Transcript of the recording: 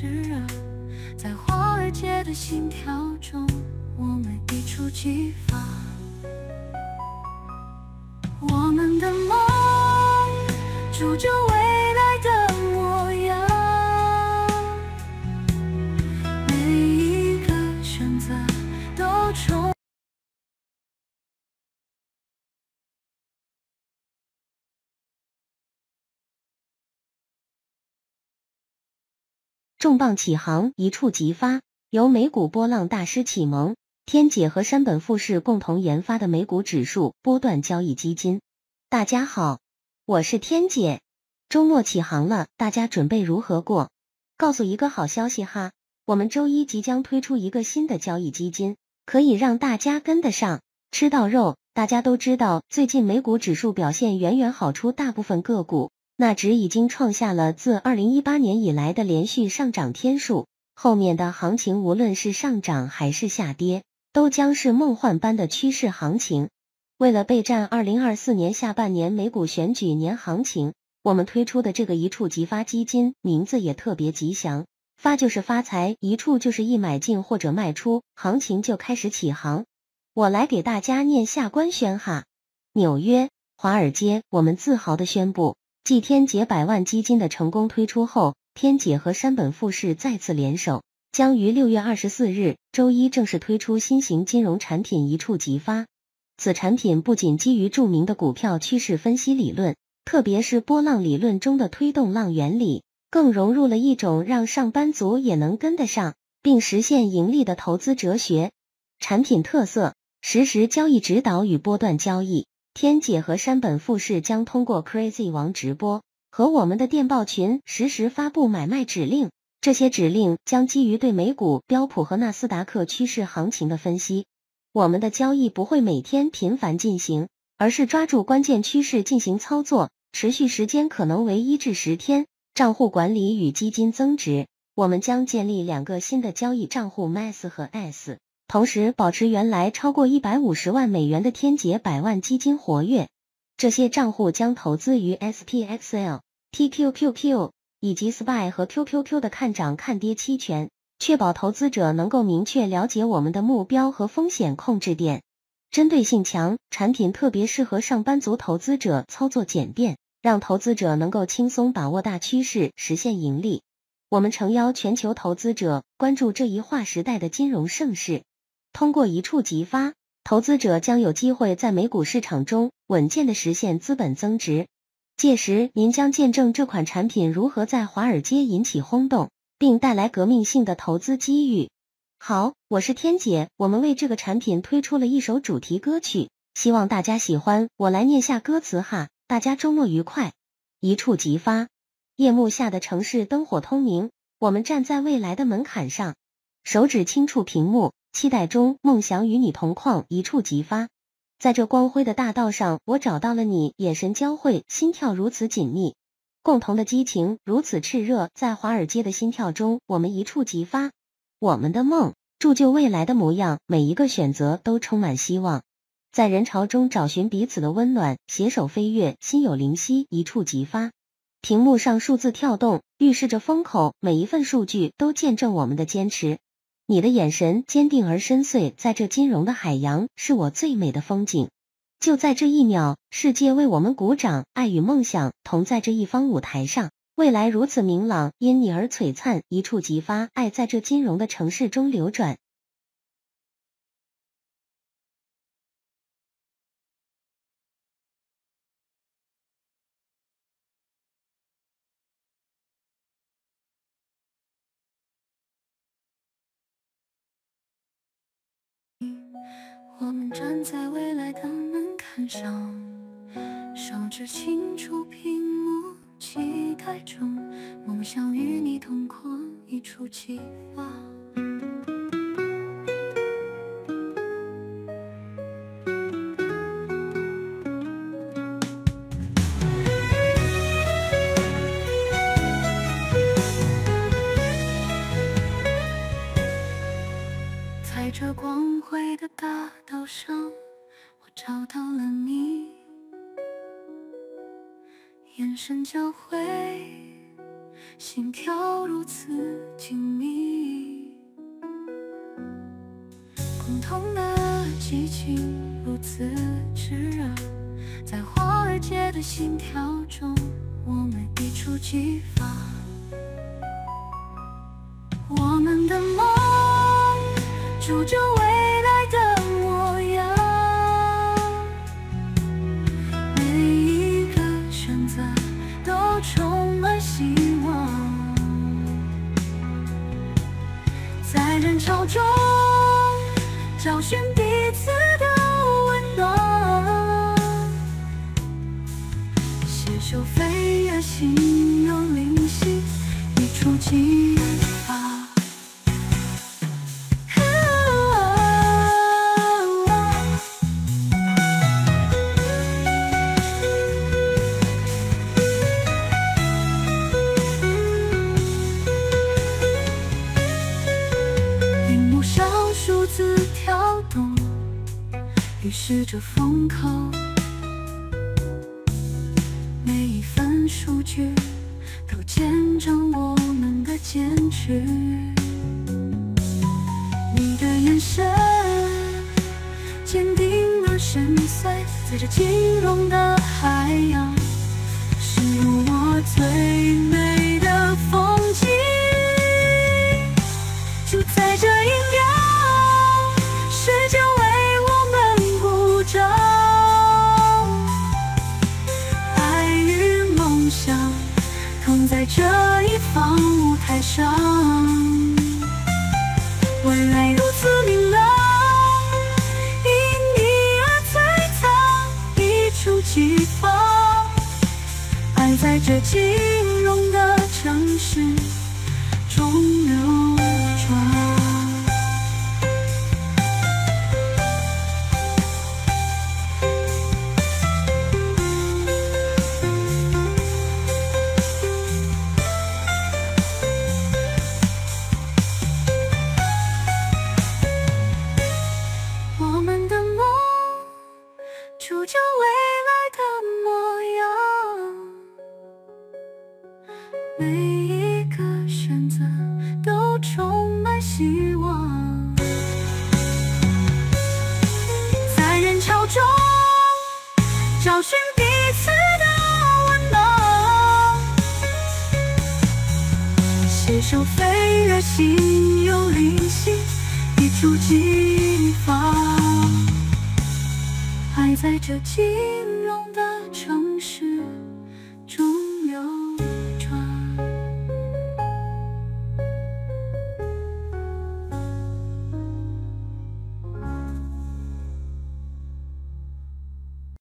炽热，在华尔街的心跳中，我们一触即发。我们的梦，铸就重磅启航，一触即发，由美股波浪大师启蒙，天姐和山本富士共同研发的美股指数波段交易基金。大家好，我是天姐。周末启航了，大家准备如何过？告诉一个好消息哈，我们周一即将推出一个新的交易基金，可以让大家跟得上，吃到肉。大家都知道，最近美股指数表现远远好出大部分个股。那指已经创下了自二零一八年以来的连续上涨天数，后面的行情无论是上涨还是下跌，都将是梦幻般的趋势行情。为了备战二零二四年下半年美股选举年行情，我们推出的这个一触即发基金名字也特别吉祥，发就是发财，一触就是一买进或者卖出，行情就开始起航。我来给大家念下官宣哈，纽约、华尔街，我们自豪的宣布。继天杰百万基金的成功推出后，天杰和山本富士再次联手，将于六月二十四日周一正式推出新型金融产品一触即发。此产品不仅基于著名的股票趋势分析理论，特别是波浪理论中的推动浪原理，更融入了一种让上班族也能跟得上，并实现盈利的投资哲学。产品特色：实时交易指导与波段交易。天姐和山本富士将通过 Crazy 王直播和我们的电报群实时发布买卖指令，这些指令将基于对美股标普和纳斯达克趋势行情的分析。我们的交易不会每天频繁进行，而是抓住关键趋势进行操作，持续时间可能为一至十天。账户管理与基金增值，我们将建立两个新的交易账户 Mass 和 S。同时保持原来超过一百五十万美元的天杰百万基金活跃，这些账户将投资于 SPXL、TQQQ 以及 SPY 和 QQQ 的看涨看跌期权，确保投资者能够明确了解我们的目标和风险控制点。针对性强，产品特别适合上班族投资者，操作简便，让投资者能够轻松把握大趋势，实现盈利。我们诚邀全球投资者关注这一划时代的金融盛世。通过一触即发，投资者将有机会在美股市场中稳健的实现资本增值。届时，您将见证这款产品如何在华尔街引起轰动，并带来革命性的投资机遇。好，我是天姐，我们为这个产品推出了一首主题歌曲，希望大家喜欢。我来念下歌词哈，大家周末愉快。一触即发，夜幕下的城市灯火通明，我们站在未来的门槛上，手指轻触屏幕。期待中，梦想与你同框，一触即发。在这光辉的大道上，我找到了你，眼神交汇，心跳如此紧密，共同的激情如此炽热。在华尔街的心跳中，我们一触即发。我们的梦铸就未来的模样，每一个选择都充满希望。在人潮中找寻彼此的温暖，携手飞跃，心有灵犀，一触即发。屏幕上数字跳动，预示着风口，每一份数据都见证我们的坚持。你的眼神坚定而深邃，在这金融的海洋，是我最美的风景。就在这一秒，世界为我们鼓掌，爱与梦想同在这一方舞台上，未来如此明朗，因你而璀璨，一触即发，爱在这金融的城市中流转。站在未来的门槛上，手指轻触屏幕，期待中，梦想与你同框，一触即发。道上，我找到了你，眼神交汇，心跳如此紧密，共同的激情如此炙热，在华尔街的心跳中，我们一触即发。我们的梦，终究。预示着风口。每一份数据都见证我们的坚持。你的眼神坚定而深邃，在这金融的海洋，是我最美上。未来如此明朗，因你而璀璨，一触即发。爱在这金融的城市未来的模样。每一个选择都充满希望，在人潮中找寻彼此的温暖，携手飞跃，心有灵犀，一触即发。在这金融的城。